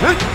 그.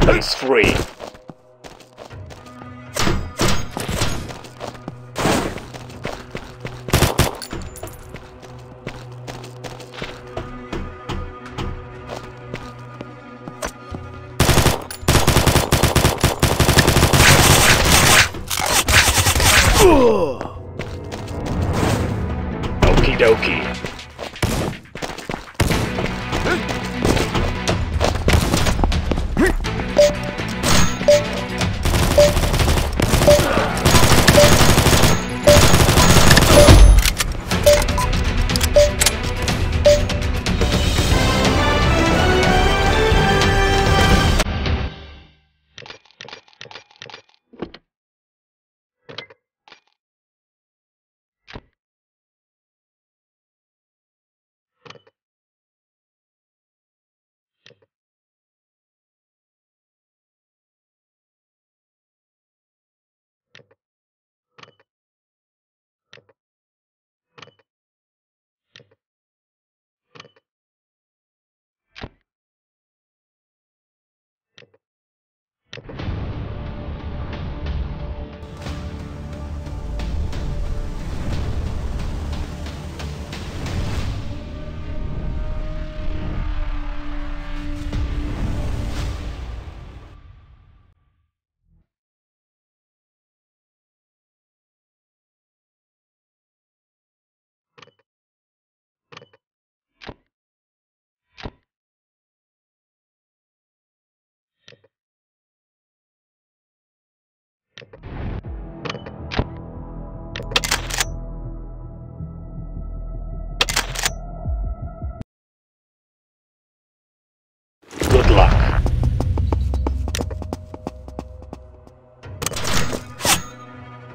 Weapons free. Okie dokie.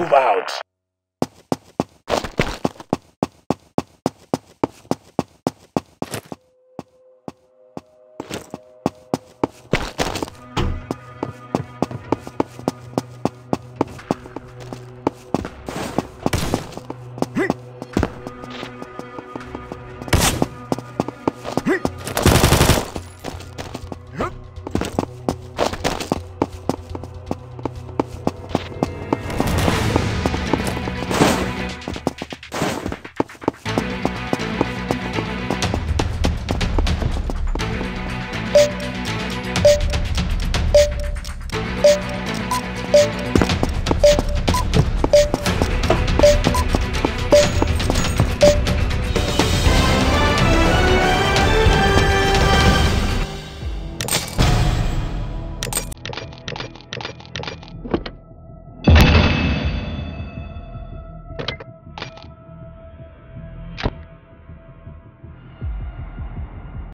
Move out.